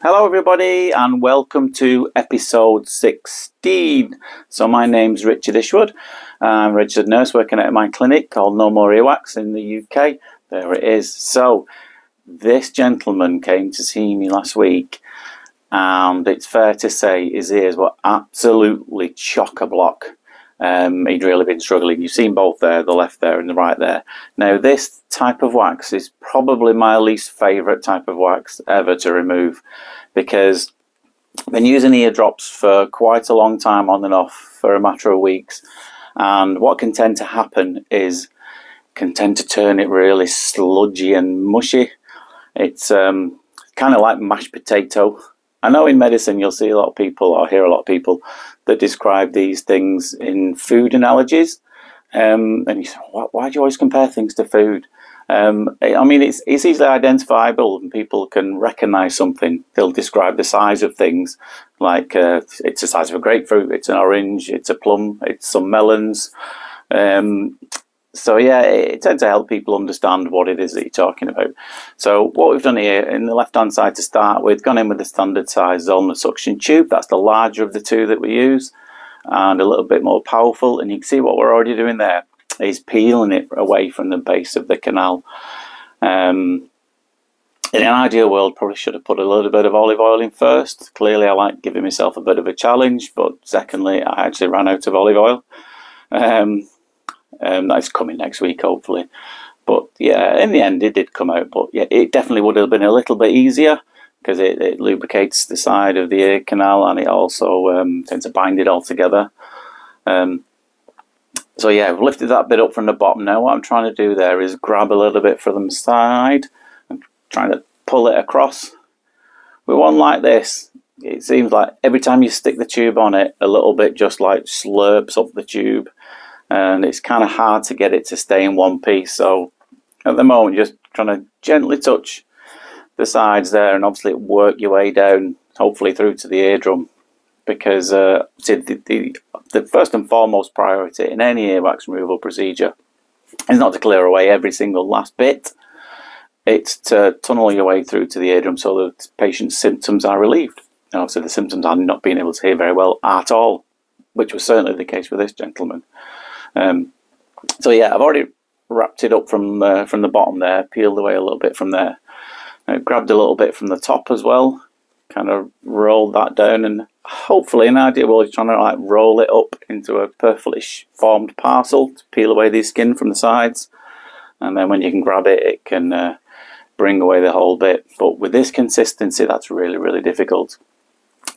Hello, everybody, and welcome to episode 16. So, my name's Richard Ishwood. I'm a registered nurse working at my clinic called No More Earwax in the UK. There it is. So, this gentleman came to see me last week, and it's fair to say his ears were absolutely chock a block. Um, he'd really been struggling. You've seen both there, the left there and the right there. Now, this type of wax is probably my least favourite type of wax ever to remove because I've been using eardrops for quite a long time on and off for a matter of weeks. And what can tend to happen is can tend to turn it really sludgy and mushy. It's um, kind of like mashed potato I know in medicine you'll see a lot of people, or hear a lot of people, that describe these things in food analogies. Um, and you say, why, why, do you always compare things to food? Um, I mean, it's, it's easily identifiable and people can recognize something. They'll describe the size of things like uh, it's the size of a grapefruit, it's an orange, it's a plum, it's some melons. Um, so yeah, it tends to help people understand what it is that you're talking about. So what we've done here in the left-hand side to start with, gone in with the standard size Zollner suction tube. That's the larger of the two that we use, and a little bit more powerful. And you can see what we're already doing there is peeling it away from the base of the canal. Um, in an ideal world, probably should have put a little bit of olive oil in first. Clearly, I like giving myself a bit of a challenge, but secondly, I actually ran out of olive oil. Um, um, that's coming next week, hopefully. But yeah, in the end, it did come out. But yeah, it definitely would have been a little bit easier because it, it, lubricates the side of the ear canal and it also um, tends to bind it all together. Um, so yeah, I've lifted that bit up from the bottom now. What I'm trying to do there is grab a little bit from the side and trying to pull it across. With one like this, it seems like every time you stick the tube on it, a little bit just like slurps up the tube and it's kind of hard to get it to stay in one piece. So at the moment, just trying to gently touch the sides there and obviously work your way down, hopefully through to the eardrum. Because uh, the, the, the first and foremost priority in any earwax removal procedure is not to clear away every single last bit. It's to tunnel your way through to the eardrum so that the patient's symptoms are relieved. And obviously the symptoms are not being able to hear very well at all, which was certainly the case with this gentleman. Um, so yeah, I've already wrapped it up from uh, from the bottom there, peeled away a little bit from there. I grabbed a little bit from the top as well, kind of rolled that down, and hopefully, an idea was trying to like roll it up into a perfectly formed parcel to peel away the skin from the sides, and then when you can grab it, it can uh, bring away the whole bit. But with this consistency, that's really really difficult,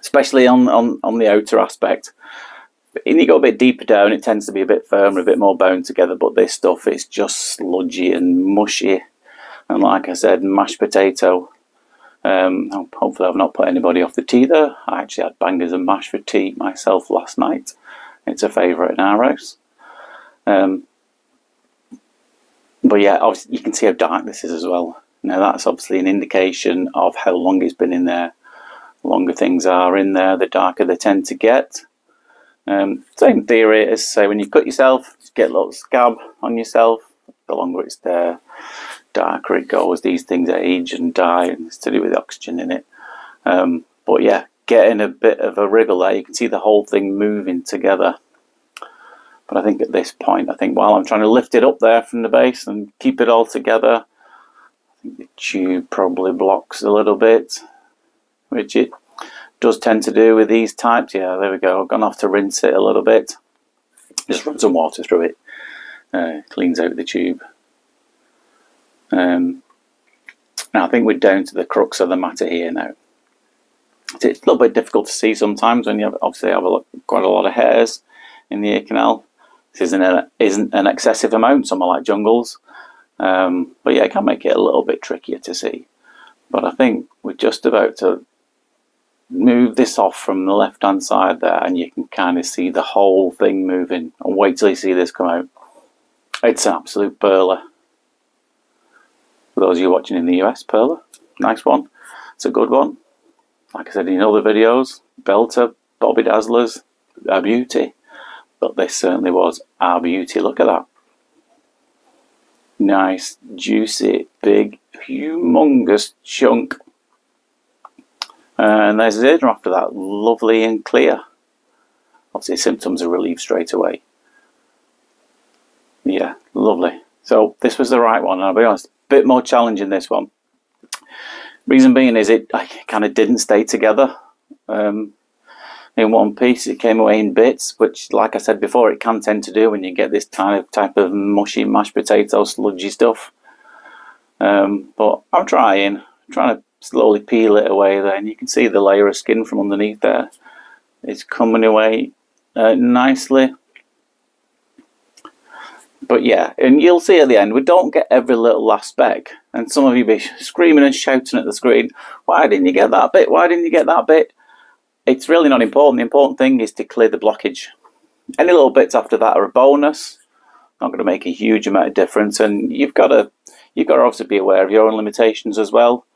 especially on on on the outer aspect and you go a bit deeper down, it tends to be a bit firmer, a bit more bound together. But this stuff is just sludgy and mushy, and like I said, mashed potato. Um, hopefully, I've not put anybody off the tea there. I actually had bangers and mash for tea myself last night. It's a favourite in our house. Um, but yeah, obviously you can see how dark this is as well. Now that's obviously an indication of how long it's been in there. The longer things are in there, the darker they tend to get. Um, same theory as say when you cut yourself, you get a little scab on yourself. The longer it's there, darker it goes. These things age and die, and it's to do with oxygen in it. Um, but yeah, getting a bit of a wriggle there, you can see the whole thing moving together. But I think at this point, I think while I'm trying to lift it up there from the base and keep it all together, I think the tube probably blocks a little bit, which it does tend to do with these types. Yeah, there we go. I've gone off to rinse it a little bit. Just run some water through it. Uh, cleans out the tube. Um, now I think we're down to the crux of the matter here now. It's a little bit difficult to see sometimes when you have, obviously have a, quite a lot of hairs in the ear canal. This isn't, a, isn't an excessive amount, some are like jungles. Um, but yeah, it can make it a little bit trickier to see. But I think we're just about to move this off from the left hand side there and you can kind of see the whole thing moving. And wait till you see this come out. It's an absolute perler for those of you watching in the US perler nice one. It's a good one. Like I said in other videos belter Bobby Dazzlers a beauty. But this certainly was our beauty. Look at that. Nice juicy big humongous chunk and there's his eardrum after that, lovely and clear. Obviously, symptoms are relieved straight away. Yeah, lovely. So this was the right one, I'll be honest, a bit more challenging this one. Reason being is it kind of didn't stay together um, in one piece. It came away in bits, which, like I said before, it can tend to do when you get this kind of type of mushy mashed potato sludgy stuff. Um, but I'm trying, trying to slowly peel it away there, and you can see the layer of skin from underneath there. It's coming away uh, nicely. But yeah, and you'll see at the end, we don't get every little last speck. And some of you be screaming and shouting at the screen, why didn't you get that bit? Why didn't you get that bit? It's really not important. The important thing is to clear the blockage. Any little bits after that are a bonus. Not going to make a huge amount of difference. And you've got to, you've got to obviously be aware of your own limitations as well.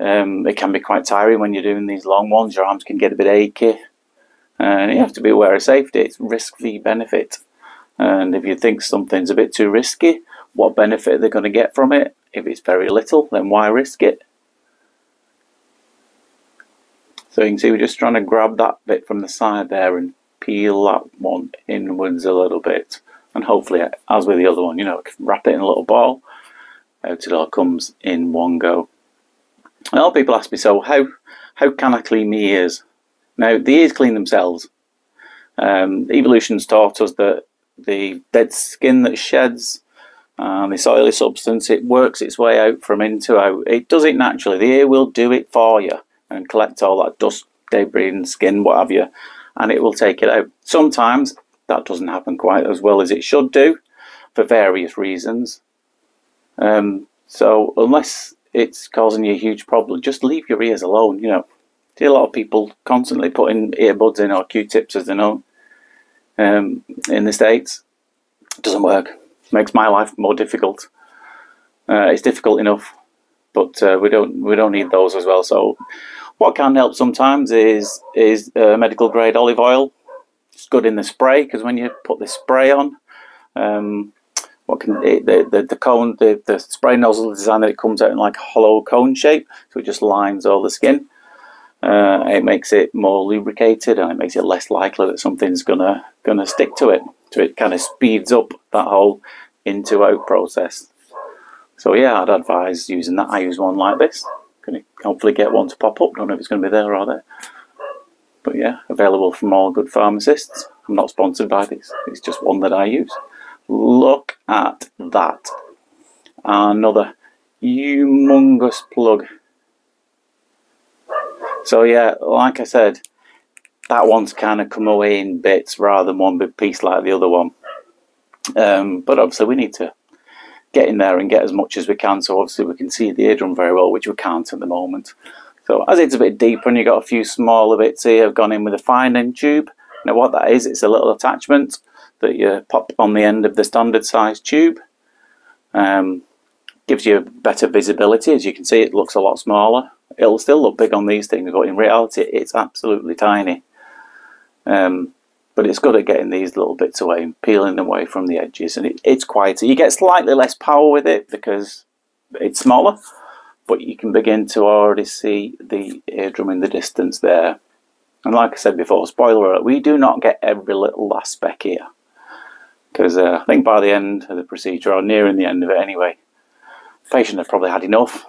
Um, it can be quite tiring when you're doing these long ones. Your arms can get a bit achy. And you have to be aware of safety. It's risk v benefit. And if you think something's a bit too risky, what benefit are they're going to get from it? If it's very little, then why risk it? So you can see we're just trying to grab that bit from the side there and peel that one inwards a little bit. And hopefully, as with the other one, you know, wrap it in a little ball out it all comes in one go. A lot of people ask me, so how, how can I clean my ears? Now, the ears clean themselves. Um, evolution's taught us that the dead skin that sheds and this oily substance, it works its way out from in to out. It does it naturally. The ear will do it for you and collect all that dust, debris, and skin, what have you, and it will take it out. Sometimes that doesn't happen quite as well as it should do for various reasons. Um, so unless it's causing you a huge problem, just leave your ears alone. You know, see a lot of people constantly putting earbuds in or Q-tips as they know um, in the States. It doesn't work. It makes my life more difficult. Uh, it's difficult enough, but uh, we don't we don't need those as well. So, what can help sometimes is is uh, medical grade olive oil. It's good in the spray because when you put the spray on, um, what can it, the, the the cone the, the spray nozzle design that it comes out in like a hollow cone shape, so it just lines all the skin. Uh, it makes it more lubricated and it makes it less likely that something's gonna gonna stick to it. So it kind of speeds up that whole into out process. So yeah, I'd advise using that. I use one like this. Gonna hopefully get one to pop up. Don't know if it's gonna be there or there. But yeah, available from all good pharmacists. I'm not sponsored by these. It's just one that I use. Look at that. Another humongous plug so yeah, like I said, that one's kind of come away in bits rather than one big piece like the other one. Um, but obviously we need to get in there and get as much as we can so obviously we can see the eardrum very well, which we can't at the moment. So as it's a bit deeper and you've got a few smaller bits here, I've gone in with a fine end tube. Now what that is, it's a little attachment that you pop on the end of the standard size tube. Um, gives you better visibility. As you can see, it looks a lot smaller it'll still look big on these things, but in reality, it's absolutely tiny. Um, but it's good at getting these little bits away and peeling them away from the edges, and it, it's quieter. You get slightly less power with it because it's smaller, but you can begin to already see the eardrum in the distance there. And like I said before, spoiler alert, we do not get every little last speck here. Because uh, I think by the end of the procedure, or nearing the end of it anyway, the patient had probably had enough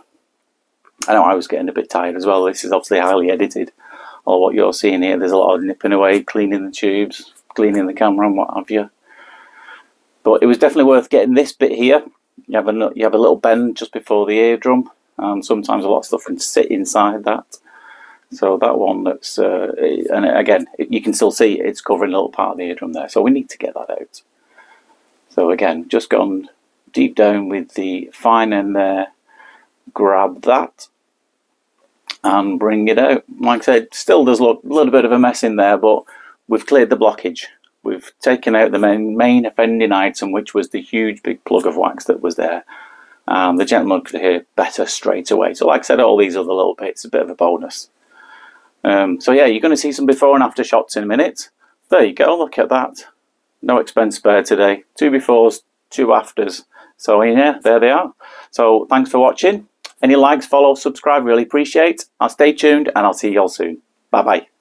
I know I was getting a bit tired as well. This is obviously highly edited. Or what you're seeing here, there's a lot of nipping away, cleaning the tubes, cleaning the camera and what have you. But it was definitely worth getting this bit here. You have a, you have a little bend just before the eardrum, and sometimes a lot of stuff can sit inside that. So that one that's, uh, and again, you can still see it's covering a little part of the eardrum there. So we need to get that out. So again, just gone deep down with the fine end there, grab that and bring it out. Like I said, still does look a little bit of a mess in there, but we've cleared the blockage. We've taken out the main, main offending item, which was the huge big plug of wax that was there. And the gentleman could hear better straight away. So like I said, all these other little bits, a bit of a bonus. Um, so yeah, you're going to see some before and after shots in a minute. There you go, look at that. No expense spared today. Two befores, two afters. So yeah, there they are. So thanks for watching Any likes, follow, subscribe, really appreciate. I'll stay tuned and I'll see you all soon. Bye bye.